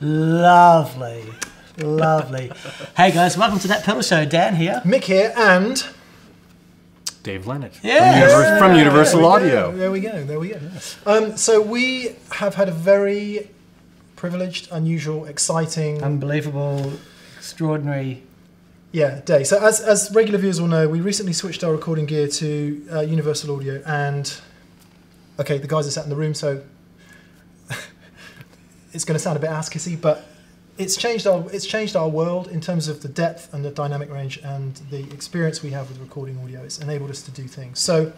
Lovely. Lovely. hey guys, welcome to that pedal show. Dan here. Mick here, and Dave Leonard. Yeah. From, Univers- from Universal There Audio. go, There we go. There we go. Um, so we have had a very privileged, unusual, exciting, Unbelievable, extraordinary. yeah, day. So as as regular viewers will know, we recently switched our recording gear to uh, Universal Audio, and okay, the guys are sat in the room, so it's going to sound a bit ass kissy, but it's changed our it's changed our world in terms of the depth and the dynamic range and the experience we have with recording audio. It's enabled us to do things. So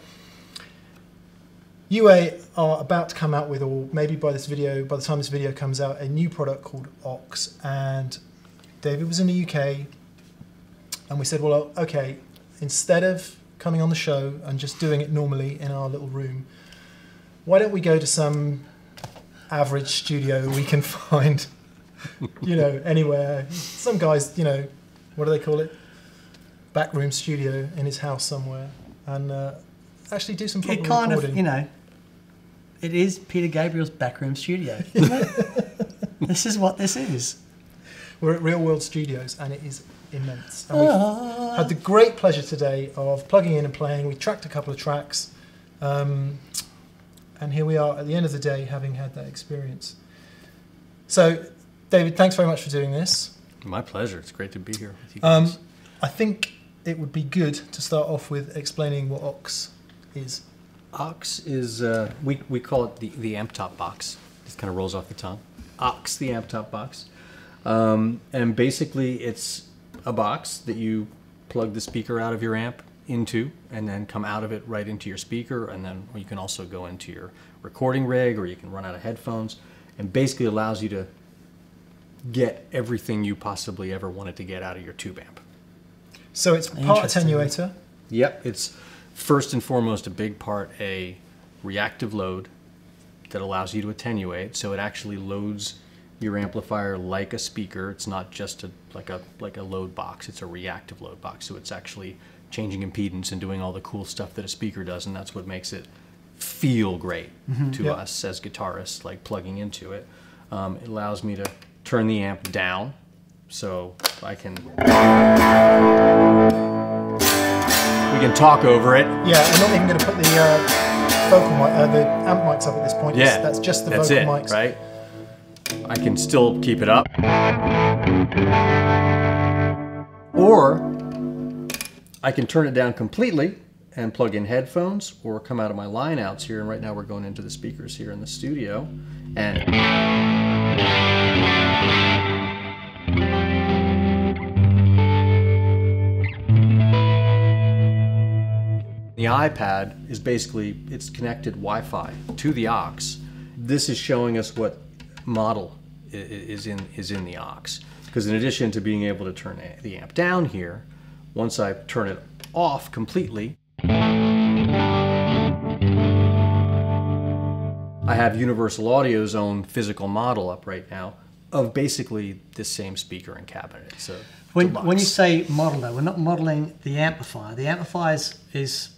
UA are about to come out with, or maybe by this video, by the time this video comes out, a new product called Ox. And David was in the UK, and we said, well, okay, instead of coming on the show and just doing it normally in our little room, why don't we go to some average studio we can find, you know, anywhere? Some guys, you know, what do they call it? Backroom studio in his house somewhere, and uh, actually do some proper It kind recording. of, you know, it is Peter Gabriel's backroom studio. This is what this is. We're at Real World Studios, and it is immense. And we've Ah. had the great pleasure today of plugging in and playing. We tracked a couple of tracks, um, and here we are at the end of the day, having had that experience. So, David, thanks very much for doing this. My pleasure. It's great to be here with you Um. I think it would be good to start off with explaining what Ox is. Ox is, uh, we, we call it the, the amp top box. It kind of rolls off the tongue. Ox, the amp top box. Um, and basically, it's a box that you plug the speaker out of your amp into and then come out of it right into your speaker. And then you can also go into your recording rig or you can run out of headphones. And basically allows you to get everything you possibly ever wanted to get out of your tube amp. So it's part attenuator. Yep, it's first and foremost a big part a reactive load that allows you to attenuate. So it actually loads your amplifier like a speaker. It's not just a like a like a load box. It's a reactive load box. So it's actually changing impedance and doing all the cool stuff that a speaker does, and that's what makes it feel great to Yep. us as guitarists, like plugging into it. Um, it allows me to turn the amp down, so I can we can talk over it. Yeah, I'm not even going to put the uh, vocal mic, uh, the amp mics up at this point. Yeah, that's just the that's vocal it, mics. right? I can still keep it up, or I can turn it down completely and plug in headphones, or come out of my line outs here. And right now we're going into the speakers here in the studio, and The iPad is basically it's connected Wi-Fi to the Ox. This is showing us what model is in is in the Ox. Because in addition to being able to turn the amp down here, once I turn it off completely, I have Universal Audio's own physical model up right now of basically the same speaker and cabinet. So When, when you say model, though, we're not modeling the amplifier. The amplifier is, is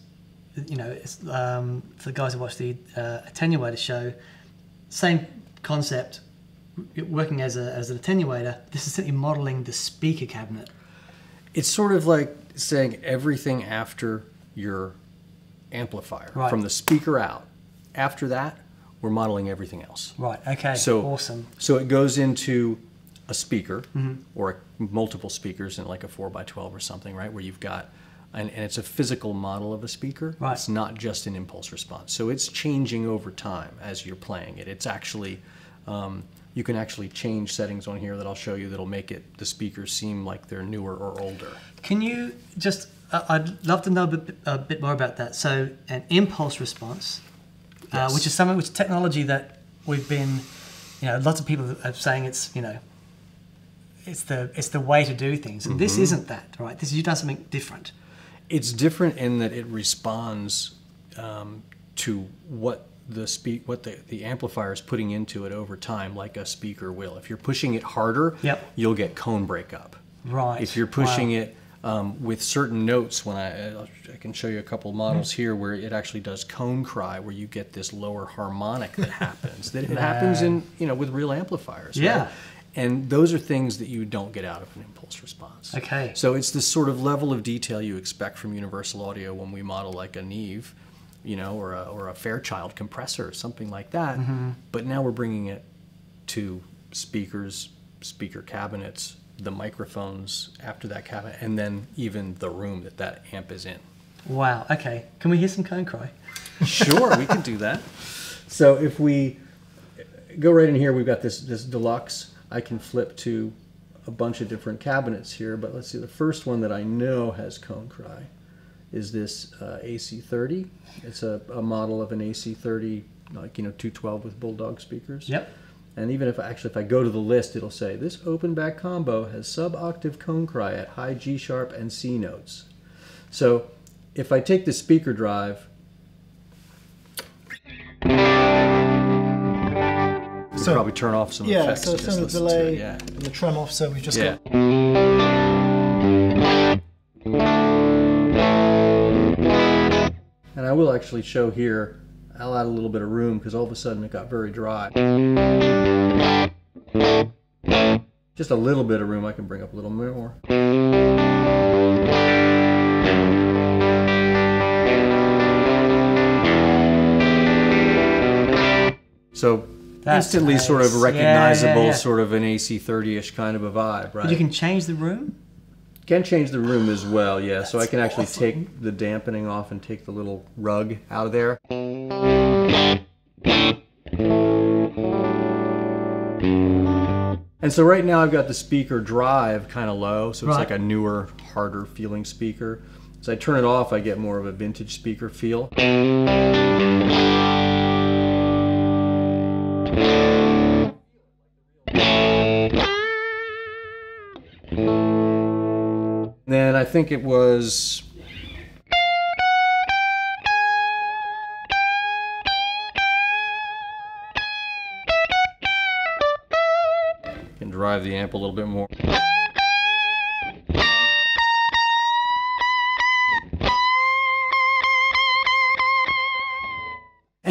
you know, it's, um, for the guys who watch the uh, attenuator show, same concept, working as, a, as an attenuator. This is simply modeling the speaker cabinet. It's sort of like saying everything after your amplifier, Right. from the speaker out. After that, we're modeling everything else. Right. Okay. So awesome. So it goes into a speaker Mm-hmm. or multiple speakers in like a four by twelve or something, right? Where you've got and, and it's a physical model of a speaker. Right. It's not just an impulse response. So it's changing over time as you're playing it. It's actually um, you can actually change settings on here that I'll show you that'll make it the speakers seem like they're newer or older. Can you just? Uh, I'd love to know a bit, a bit more about that. So, an impulse response, uh, which is something which is technology that we've been, you know, lots of people are saying it's, you know, it's the it's the way to do things, and Mm-hmm. this isn't that, right? This you've done something different. It's different in that it responds um, to what the speak what the, the amplifier is putting into it over time, like a speaker will. If you're pushing it harder, Yep. you'll get cone breakup. Right. If you're pushing Wow. it um, with certain notes, when I I can show you a couple models Mm-hmm. here where it actually does cone cry, where you get this lower harmonic that happens. that it happens in you know with real amplifiers. right? Yeah. And those are things that you don't get out of an impulse response. Okay. So it's this sort of level of detail you expect from Universal Audio when we model like a Neve, you know, or a, or a Fairchild compressor, or something like that. Mm-hmm. But now we're bringing it to speakers, speaker cabinets, the microphones after that cabinet, and then even the room that that amp is in. Wow. Okay. Can we hear some cone cry? Sure, we can do that. So if we go right in here, we've got this this deluxe. I can flip to a bunch of different cabinets here, but let's see. The first one that I know has cone cry is this uh, AC30. It's a, a model of an AC30, like you know 212 with Bulldog speakers. Yep. And even if actually if I go to the list, it'll say this open back combo has sub-octave cone cry at high G sharp and C notes. So if I take the speaker drive We So- probably turn off some Yeah, effects. so and turn just the delay it, Yeah. and the trem off, so we've just Yeah. got I will actually show here. I'll add a little bit of room because all of a sudden it got very dry. Just a little bit of room. I can bring up a little more. So That's instantly sort of nice. Yeah, recognizable, yeah, yeah. sort of an AC30-ish kind of a vibe, right? You can change the room. Can change the room as well, yeah. so I can actually take the dampening off and take the little rug out of there. And so right now I've got the speaker drive kind of low, so it's Right. like a newer, harder feeling speaker. As I turn it off, I get more of a vintage speaker feel. Think it was can drive the amp a little bit more.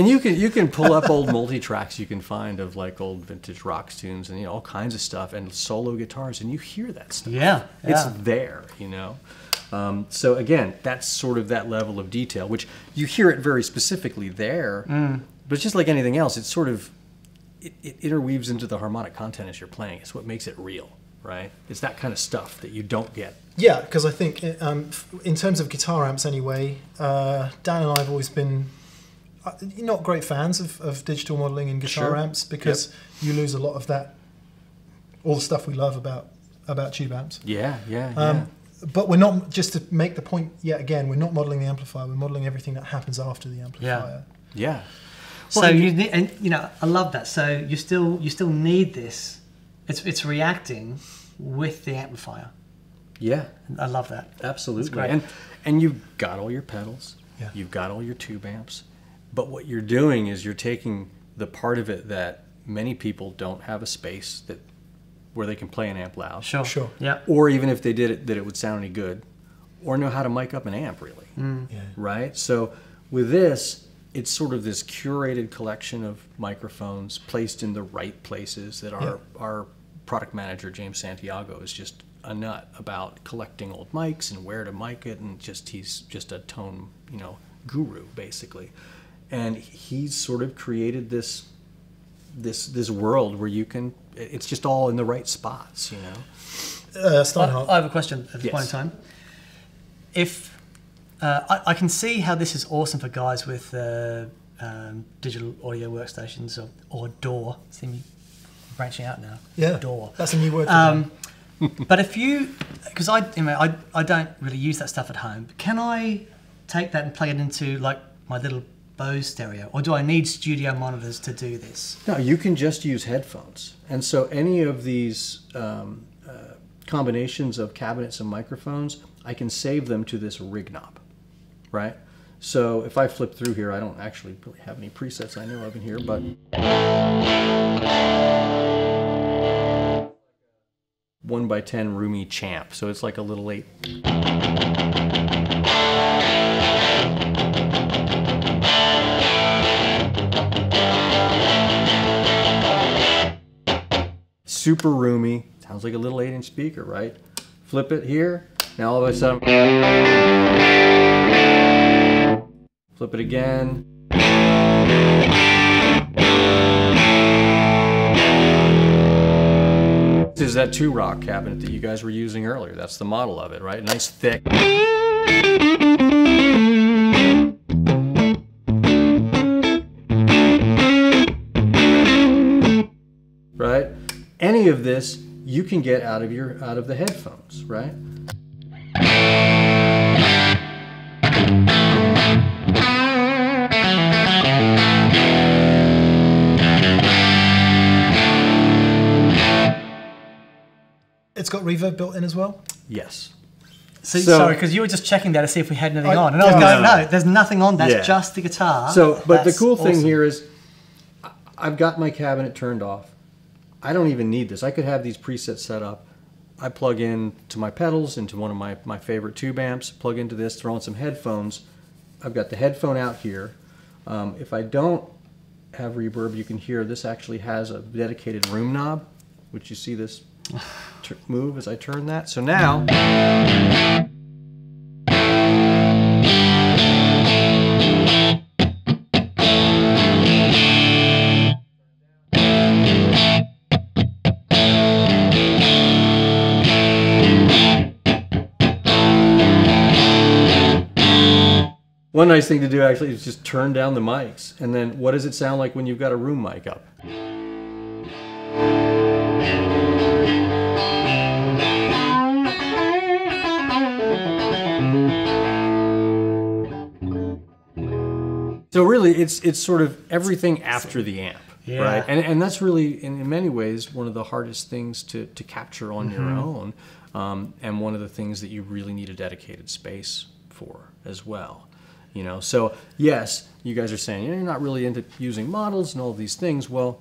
And you can you can pull up old multi tracks you can find of like old vintage rock tunes and you know all kinds of stuff and solo guitars and you hear that stuff. Yeah. It's yeah. there, you know. Um, so again, that's sort of that level of detail, which you hear it very specifically there. Mm. But just like anything else, it's sort of it, it interweaves into the harmonic content as you're playing. It's what makes it real, right? It's that kind of stuff that you don't get. Yeah, because I think um, in terms of guitar amps, anyway, uh, Dan and I have always been not great fans of, of digital modeling in guitar Sure. amps because you lose a lot of that, all the stuff we love about about tube amps. Yeah, yeah, yeah. Um, but we're not just to make the point yet again. We're not modeling the amplifier. We're modeling everything that happens after the amplifier. yeah. So Well, you need, and you know, I love that. So you still you still need this. It's it's reacting with the amplifier. Yeah, I love that. absolutely. great. And and you've got all your pedals. Yeah. You've got all your tube amps. But what you're doing is you're taking the part of it that many people don't have a space that where they can play an amp loud. Sure. Sure. Yeah. Or even if they did it that it would sound any good. Or know how to mic up an amp really. Mm. Yeah. right? So with this, it's sort of this curated collection of microphones placed in the right places that our our product manager James Santiago is just a nut about collecting old mics and where to mic it and just he's just a tone, you know, guru basically. And he's sort of created this this this world where you can it's just all in the right spots, you know. Uh, I, I have a question at this point in time. If uh, I, I can see how this is awesome for guys with uh, um, digital audio workstations or, or DAW. See me branching out now. yeah, DAW. That's a new word. For Um, but if you, because I, you know, I, I don't really use that stuff at home. Can I take that and plug it into like my little Bose stereo, or do I need studio monitors to do this? No, you can just use headphones. And so any of these um, uh, combinations of cabinets and microphones, I can save them to this rig knob, right? So if I flip through here, I don't actually really have any presets I know of in here, but one by ten roomy champ. So it's like a little eight. Super roomy. Sounds like a little eight inch speaker, right? Flip it here. Now all of a sudden, flip it again. This is that two rock cabinet that you guys were using earlier. That's the model of it, right? Nice thick. Any of this you can get out of your out of the headphones, right? It's got reverb built in as well. Yes. So, So- sorry, because you were just checking that to see if we had anything I- on, and I was yeah. going, No. no, there's nothing on. That's Yeah. just the guitar. So, but the That's cool thing here is, I've got my cabinet turned off. I don't even need this. I could have these presets set up. I plug in to my pedals into one of my, my favorite tube amps, plug into this, throw in some headphones. I've got the headphone out here. Um, if I don't have reverb, you can hear this actually has a dedicated room knob, which you see this move as I turn that. So now, one nice thing to do actually is just turn down the mics. And then what does it sound like when you've got a room mic up? So really, it's it's sort of everything after the amp, Yeah. right? And and that's really, in, in many ways, one of the hardest things to to capture on your own, um, and one of the things that you really need a dedicated space for as well. You know, so yes, you guys are saying you're not really into using models and all of these things. Well,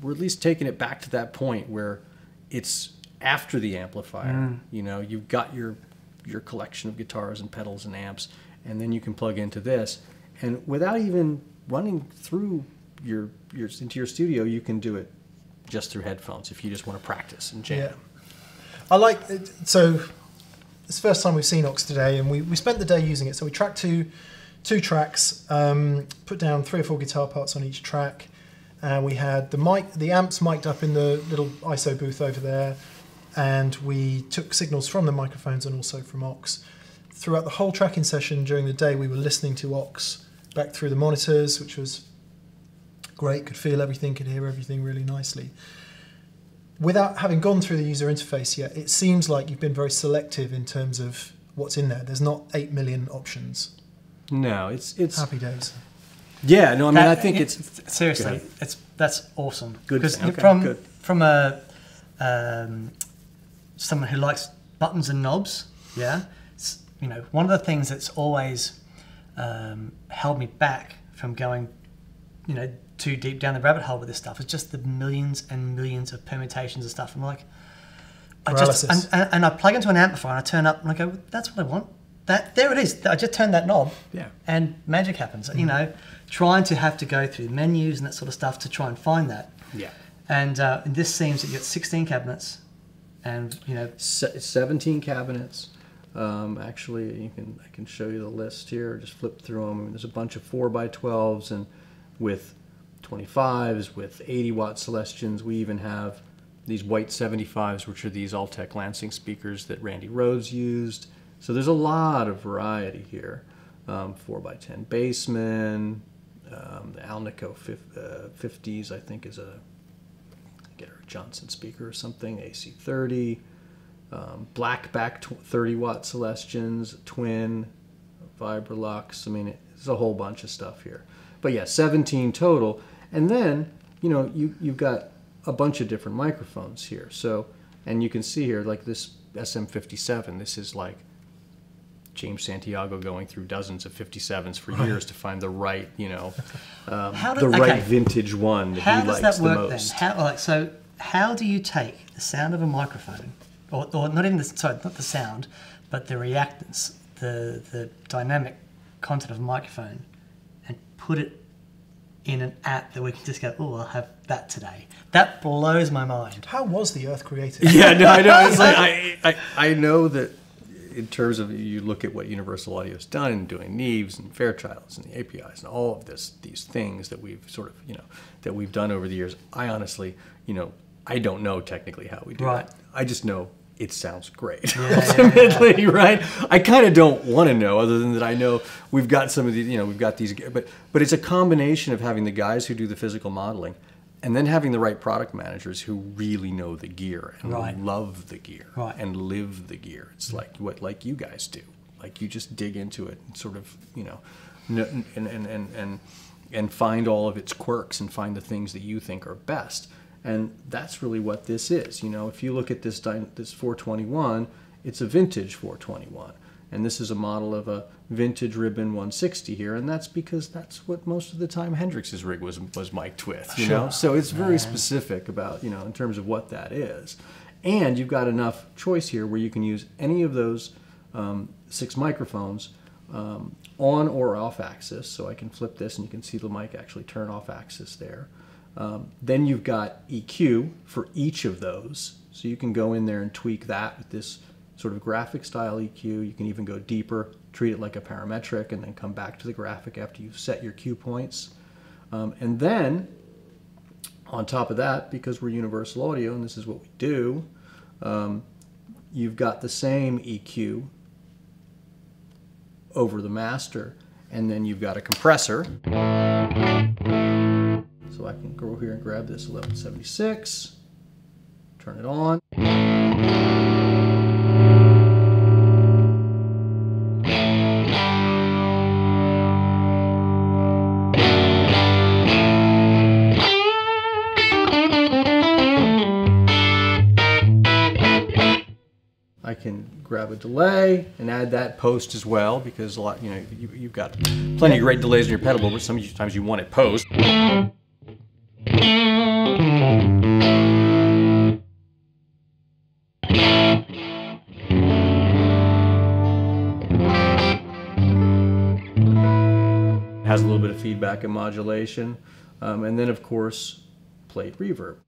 we're at least taking it back to that point where it's after the amplifier. Mm. You know, you've got your your collection of guitars and pedals and amps, and then you can plug into this, and without even running through your your into your studio, you can do it just through headphones if you just want to practice and jam. Yeah. I like it. So it's the first time we've seen Ox today, and we, we spent the day using it. So we tracked two two tracks, um, put down three or four guitar parts on each track, and we had the mic, the amps mic'd up in the little ISO booth over there, and we took signals from the microphones and also from Ox. Throughout the whole tracking session during the day, we were listening to Ox back through the monitors, which was great. Could feel everything, could hear everything really nicely without having gone through the user interface yet, it seems like you've been very selective in terms of what's in there. There's not 8 million options. No, it's it's Happy days. yeah. No, I mean I think it- it's seriously, it's that's awesome. Good because okay, from good. from a um, someone who likes buttons and knobs, yeah, it's, you know, one of the things that's always um, held me back from going, you know, too deep down the rabbit hole with this stuff is just the millions and millions of permutations of stuff. I'm like, I just and, and, and I plug into an amplifier and I turn up and I go, that's what I want. That there it is. I just turned that knob, Yeah. and magic happens. You know, trying to have to go through menus and that sort of stuff to try and find that. yeah. And, uh, and this seems that you got 16 cabinets, and you know, Se- 17 cabinets. Um, actually, you can I can show you the list here. Just flip through them. I mean, there's a bunch of four by 12s and with 25s, with 80 watt Celestions. We even have these white 75s, which are these Altec Lansing speakers that Randy Rhoads used. So there's a lot of variety here. Um, 4 by 10 Bassman, um, the Alnico fif- uh, 50s, I think, is a get her Johnson speaker or something, AC30, um, black back 30 watt Celestions, twin, Vibrolux. I mean, it's a whole bunch of stuff here. But yeah, 17 total. And then, you know, you, you've got a bunch of different microphones here. So, and you can see here, like this SM57, this is like James Santiago going through dozens of 57s for years to find the right, you know, um, How do- the right okay. vintage one that how he does likes that the work then? most. How, like, so, how do you take the sound of a microphone, or, or not even the sorry, not the sound, but the reactance, the the dynamic content of a microphone, and put it in an app that we can just go, oh, I'll have that today. That blows my mind. How was the Earth created? Yeah, no, I know. It's like I, I, I know that in terms of you look at what Universal Audio has done in doing Neves and Fairchilds and the APIs and all of this, these things that we've sort of, you know, that we've done over the years. I honestly, you know, I don't know technically how we do Right. it. I just know it sounds great. yeah, yeah. Ultimately, right? I kind of don't want to know, other than that I know we've got some of these, you know, we've got these, but but it's a combination of having the guys who do the physical modeling. And then having the right product managers who really know the gear and Right. love the gear Right. and live the gear. It's like what like you guys do. Like you just dig into it and sort of you know, and and and and and find all of its quirks and find the things that you think are best. And that's really what this is. You know, if you look at this this 421, it's a vintage 421. And this is a model of a vintage ribbon 160 here, and that's because that's what most of the time Hendrix's rig was was mic'd with. You know, so it's very specific about you know in terms of what that is, and you've got enough choice here where you can use any of those um, six microphones um, on or off axis. So I can flip this, and you can see the mic actually turn off axis there. Um, then you've got EQ for each of those, so you can go in there and tweak that with this sort of graphic style EQ. You can even go deeper, treat it like a parametric, and then come back to the graphic after you've set your cue points. Um, and then on top of that, because we're Universal Audio and this is what we do, um, you've got the same EQ over the master, and then you've got a compressor. So I can go here and grab this 1176, turn it on. Grab a delay and add that post as well because a lot, you know, you, you've got plenty of great delays in your pedal but sometimes you want it post. It has a little bit of feedback and modulation, um, and then of course, plate reverb.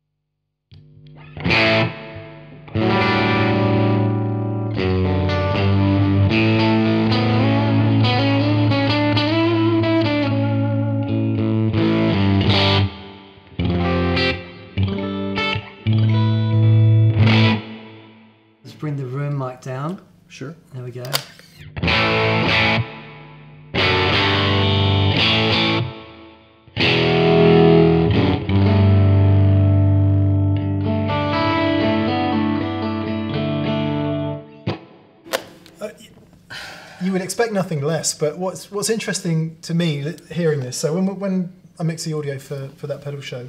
Less. But what's what's interesting to me hearing this. So when when I mix the audio for for that pedal show,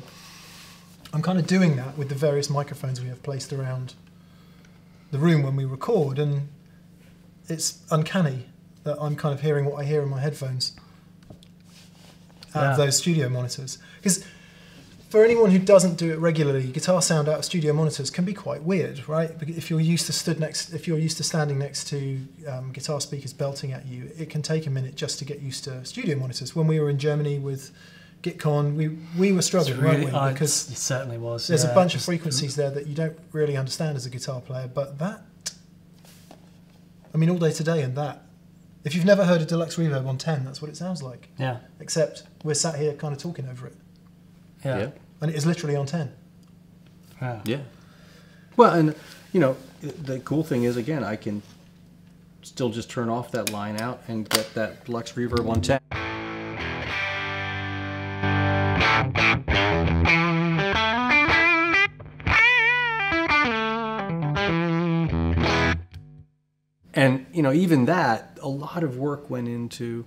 I'm kind of doing that with the various microphones we have placed around the room when we record, and it's uncanny that I'm kind of hearing what I hear in my headphones out Yeah. of those studio monitors because. For anyone who doesn't do it regularly, guitar sound out of studio monitors can be quite weird, right? If you're used to stood next, if you're used to standing next to um, guitar speakers belting at you, it can take a minute just to get used to studio monitors. When we were in Germany with GitCon, we we were struggling, really, weren't we? Because it certainly was. there's yeah. a bunch of frequencies there that you don't really understand as a guitar player. But that, I mean, all day today and that. If you've never heard a deluxe reverb on 10, that's what it sounds like. Yeah, Except we're sat here kind of talking over it, yeah, Yeah. and it is literally on 10. yeah. Yeah. Well, and you know, the cool thing is again, I can still just turn off that line out and get that Lux Reverb on 10. And you know, even that, a lot of work went into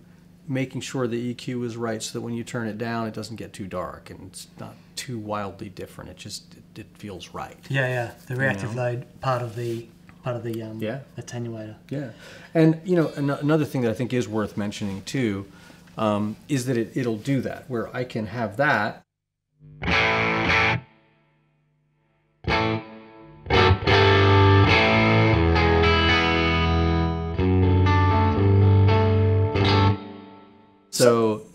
making sure the EQ is right, so that when you turn it down, it doesn't get too dark and it's not too wildly different. It just it, it feels right. Yeah, yeah. The reactive know? load part of the part of the um, Yeah. attenuator. Yeah, and you know an- another thing that I think is worth mentioning too um, is that it, it'll do that where I can have that.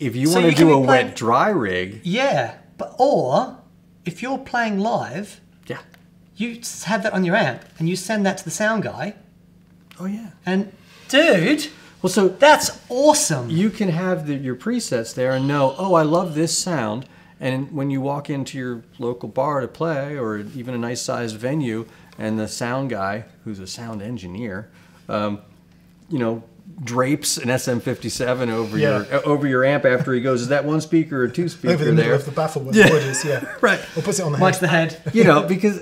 If you so want to do a wet dry rig, Yeah, but or if you're playing live, yeah. you have that on your amp and you send that to the sound guy, Oh yeah. and dude, Well, so that's awesome. you can have the, your presets there and know, oh, I love this sound. And when you walk into your local bar to play, or even a nice sized venue, and the sound guy, who's a sound engineer, um, you know, drapes an SM57 over Yeah. your uh, over your amp after he goes, is that one speaker or two speaker Over the middle there? of the baffle where Yeah. the wood is, yeah. Right. Or puts it on the Mike's head. the head. you know, because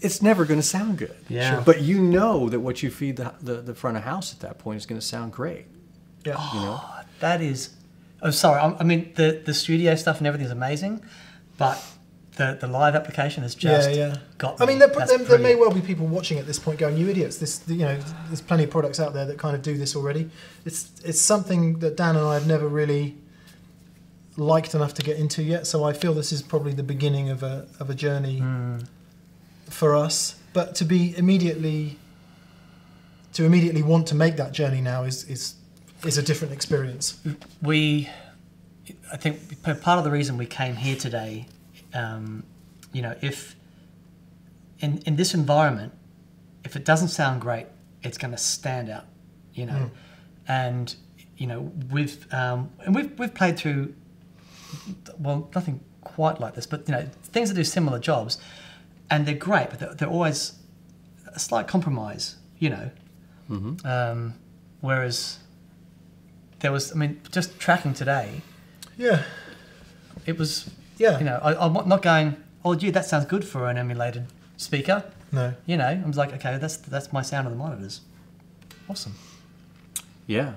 it's never going to sound good. Yeah. Sure. But you know that what you feed the, the, the front of house at that point is going to sound great. Yeah. You know. That is. Oh, sorry. I, I mean, the the studio stuff and everything is amazing, but the the live application has just yeah, yeah. got. I mean, there, there, there may well be people watching at this point going, "You idiots! This, you know, there's plenty of products out there that kind of do this already." It's it's something that Dan and I have never really liked enough to get into yet. So I feel this is probably the beginning of a of a journey Hmm. for us. But to be immediately to immediately want to make that journey now is is is a different experience. we i think part of the reason we came here today um, you know if in in this environment if it doesn't sound great it's going to stand out you know? And you know we've um, and we've we've played through well nothing quite like this but you know things that do similar jobs and they're great but they're, they're always a slight compromise you know? Um, whereas there was, I mean, just tracking today, Yeah, it was, yeah. you know, I, I'm not going, oh, gee, that sounds good for an emulated speaker. no, You know, I was like, okay, that's that's my sound of the monitors. Awesome. Yeah.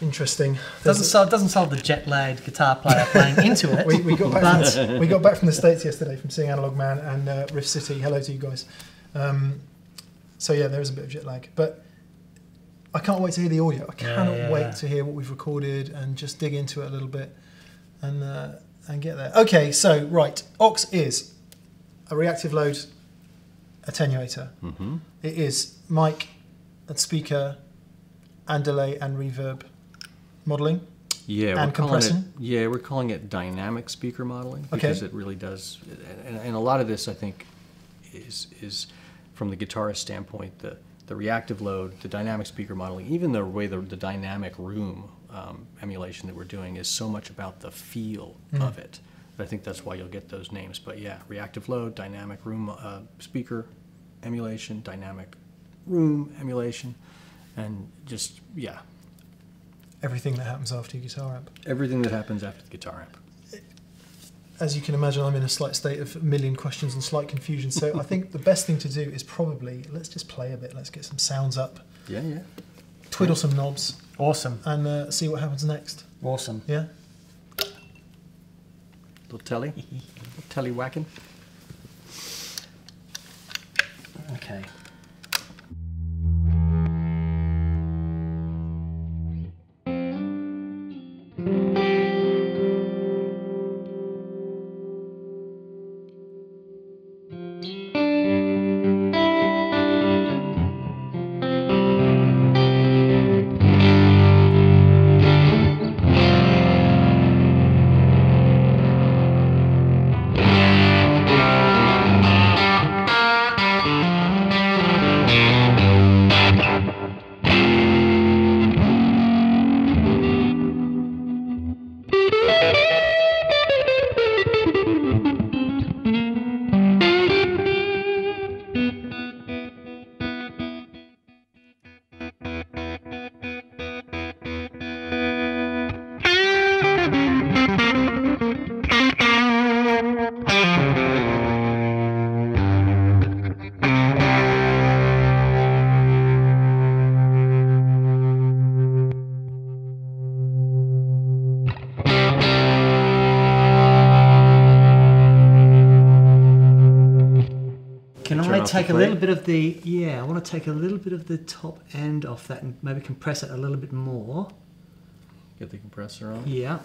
interesting. Doesn't solve doesn't solve the jet lagged guitar player playing into it. we, we got back from the, we got back from the states yesterday from seeing Analog Man and uh, Rift City. Hello to you guys. Um, so yeah, there is a bit of jet lag, but I can't wait to hear the audio. I Yeah, cannot yeah, wait yeah. to hear what we've recorded and just dig into it a little bit and uh, and get there. Okay, so right, Ox is a reactive load attenuator. Mm-hmm. It is mic and speaker and delay and reverb modeling. Yeah, And we're it. compression? Yeah, we're calling it dynamic speaker modeling Okay. because it really does. And, and a lot of this, I think, is is from the guitarist standpoint the the reactive load, the dynamic speaker modeling, even the way the, the dynamic room um, emulation that we're doing is so much about the feel Mm. of it. I think that's why you'll get those names. But yeah, reactive load, dynamic room uh, speaker emulation, dynamic room emulation, and just yeah, Everything that happens after your guitar amp. everything that happens after the guitar amp. as you can imagine, I'm in a slight state of a million questions and slight confusion. So I think the best thing to do is probably let's just play a bit. Let's get some sounds up, Yeah, yeah. twiddle some knobs, awesome, and uh, see what happens next. awesome. Yeah. Little telly, little telly whacking. Okay. Can Turn I off the take a little bit of the yeah? I want to take a little bit of the top end off that and maybe compress it a little bit more. Get the compressor on. Yeah.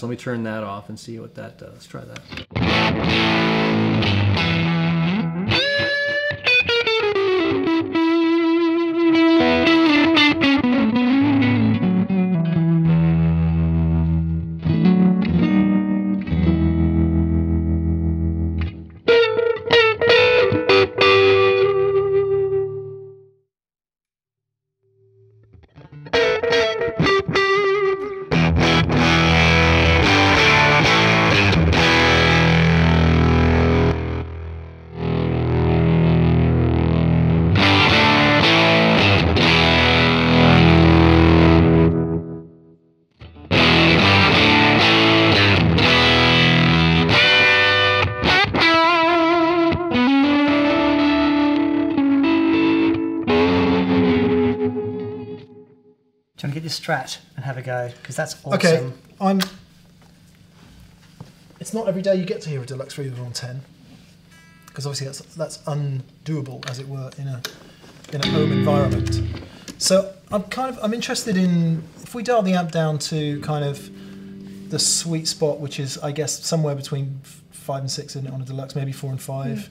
So let me turn that off and see what that does. Let's try that. Strat and have a go? Because that's awesome. Okay, I'm. It's not every day you get to hear a deluxe reverb on ten, because obviously that's that's undoable, as it were, in a in a home environment. So I'm kind of I'm interested in if we dial the amp down to kind of the sweet spot, which is I guess somewhere between five and six in on a deluxe, maybe four and five,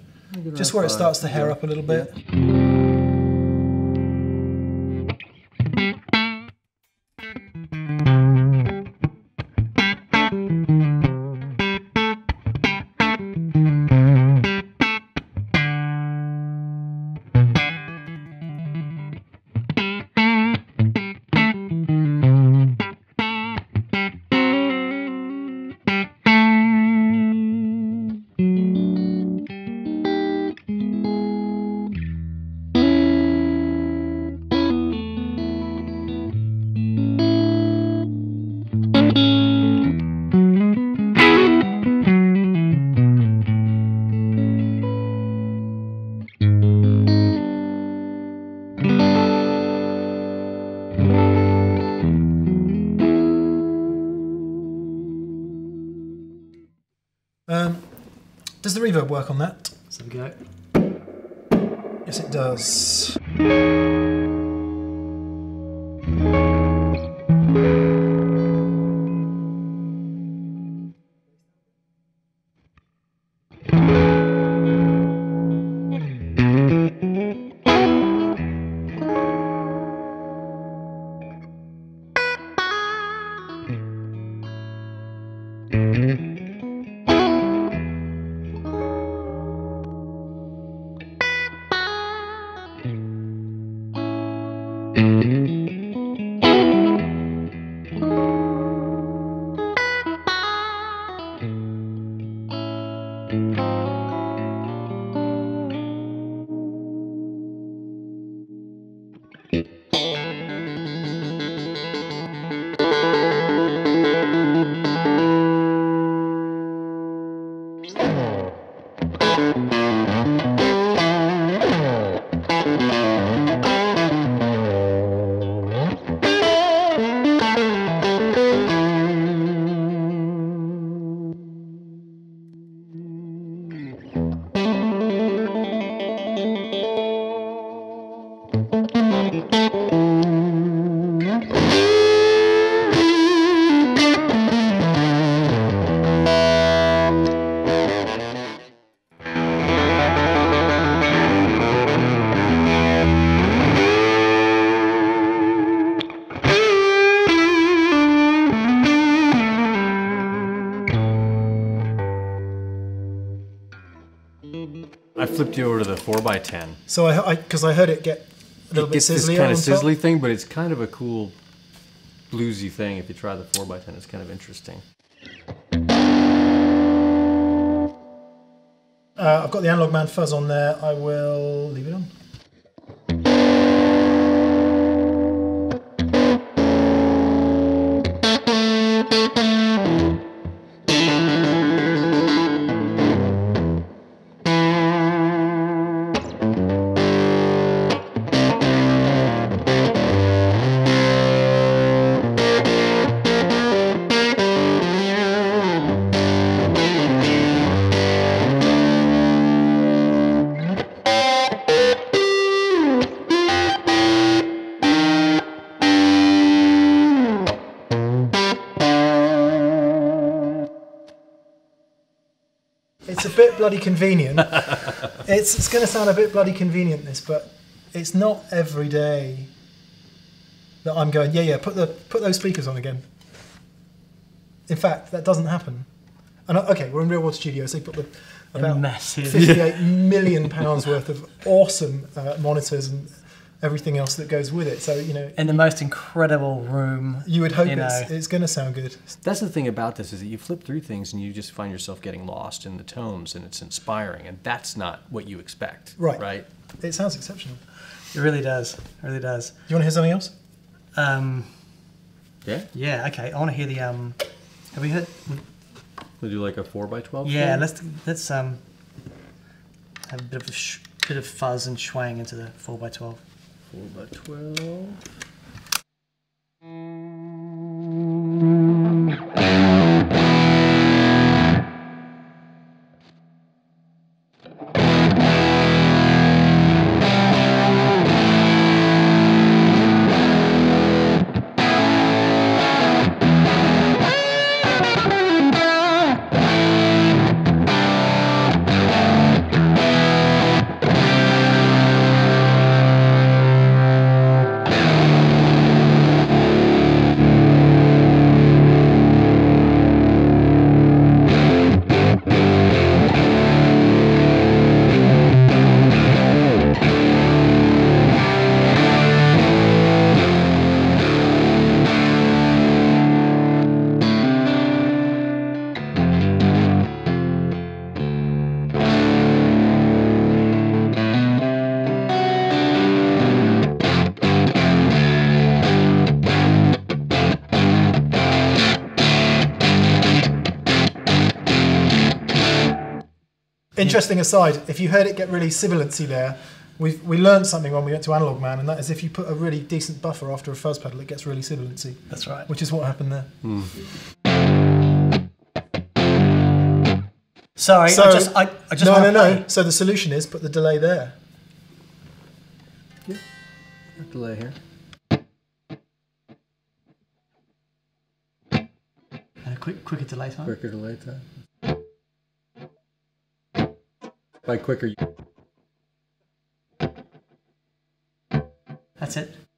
just where it starts to hair yeah. up a little bit. Um, Yes, it does. To the 4x10. So I, because I, heard it get a little It bit gets this kind of top. sizzly thing, but it's kind of a cool bluesy thing. If you try the 4x10, it's kind of interesting. Uh, I've got the Analog Man fuzz on there. I will leave it on. Bit bloody convenient. it's it's going to sound a bit bloody convenient, this, but it's not every day that I'm going. Yeah, yeah. Put the put those speakers on again. In fact, that doesn't happen. And okay, we're in Real World Studios. They put the about massive. 58 million pounds worth of awesome uh, monitors and everything else that goes with it. So you know, in the most incredible room. you would hope you it's, it's going to sound good. That's the thing about this is that you flip through things and you just find yourself getting lost in the tones and it's inspiring and that's not what you expect. Right. Right. It sounds exceptional. It really does. It really does. You want to hear something else? Um, Yeah. yeah. Okay. I want to hear the um. Have we heard? We'll do like a four by twelve. Yeah. thing? Let's let's um. Have a bit of a sh- bit of fuzz and swang into the four x twelve. Four by twelve. Interesting aside, if you heard it get really sibilancy there, we we learned something when we went to Analog Man, and that is if you put a really decent buffer after a fuzz pedal, it gets really sibilancy, That's right. which is what happened there. Hmm. Sorry. So- I just I, I just no, wanna no, no. So the solution is put the delay there. Yeah. Delay here. And a quick quicker delay time. Quicker delay time. By quicker. That's it.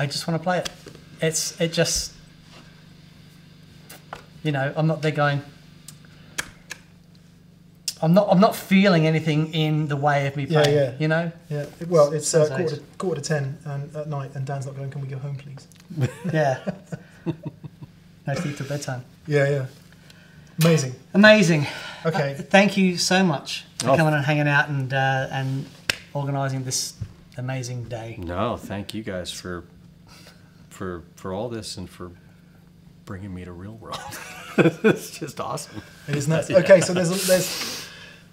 I just want to play it. It's it just you know, I'm not there going I'm not I'm not feeling anything in the way of me playing. yeah. yeah. You know? Yeah. Well, it's uh, quarter, to, quarter to ten and at night, and Dan's not going. Can we go home, please? Yeah. no sleep till bedtime. Yeah, yeah. Amazing. Amazing. Okay. Uh, thank you so much for Oh. coming and hanging out and uh, and organising this amazing day. No, thank you guys for for for all this and for bringing me to Real World. it's just awesome. It is nuts. Okay, so there's there's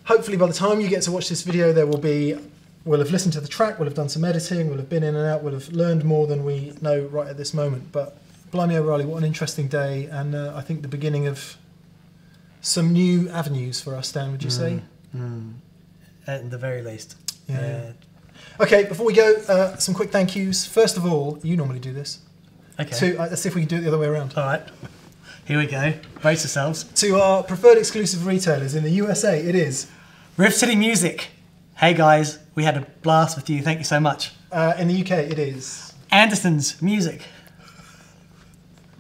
hopefully by the time you get to watch this video, there will be we'll have listened to the track, we'll have done some editing, we'll have been in and out, we'll have learned more than we know right at this moment. But blimey O'Reilly, what an interesting day, and uh, I think the beginning of some new avenues for us. Dan, would you say? At the very least. Yeah. Okay, before we go, uh, some quick thank yous. First of all, you normally do this. Okay. To, uh, let's see if we can do it the other way around. All right. Here we go. Brace yourselves. To our preferred exclusive retailers in the USA, it is. Riff City Music. Hey guys, we had a blast with you. Thank you so much. Uh, in the UK, it is. Anderton's Music.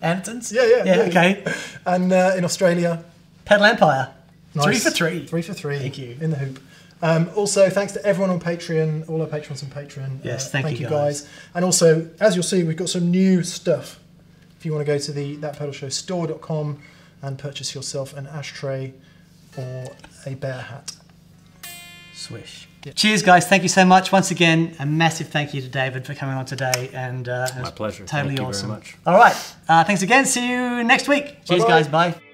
Anderton's? Yeah, yeah, Yeah, yeah. okay. And uh, in Australia, Pedal Empire. Nice. Three for three. Three for three. Thank you. In the hoop. Um, also, thanks to everyone on Patreon, all our patrons on Patreon. Yes, Uh, thank you, guys. And also, as you'll see, we've got some new stuff. If you want to go to the That Pedal Show store.com and purchase yourself an ashtray or a bear hat. Swish. Cheers, guys. Thank you so much. Once again, a massive thank you to David for coming on today. And uh, it My was pleasure. Totally Thank you very awesome. much. All right. Uh, thanks again. See you next week. Cheers, Bye-bye. guys. Bye.